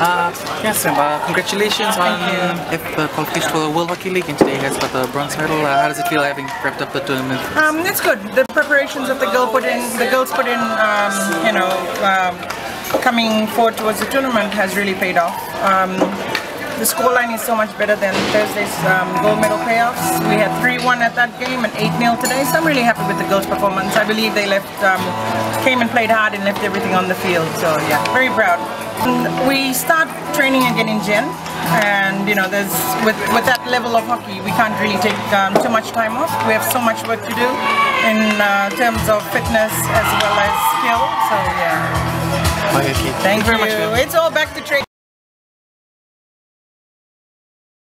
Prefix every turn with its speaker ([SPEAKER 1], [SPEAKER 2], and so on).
[SPEAKER 1] Yes, Sam. Uh, congratulations on the qualification for the World Hockey League, and today you guys got the bronze medal. Uh, how does it feel having wrapped up the tournament?
[SPEAKER 2] Um, it's good. The preparations that the girl put in, the girls put in, um, you know, um, coming forward towards the tournament has really paid off. Um, the scoreline is so much better than Thursday's um, gold medal playoffs. We had 3-1 at that game and 8-0 today, so I'm really happy with the girls' performance. I believe they left, um, came and played hard and left everything on the field. So yeah, very proud. We start training again in Jan, and you know, there's with with that level of hockey, we can't really take um, too much time off. We have so much work to do in uh, terms of fitness as well as skill. So yeah.
[SPEAKER 1] Okay,
[SPEAKER 2] Thank,
[SPEAKER 1] you very much.
[SPEAKER 2] It's all back to training.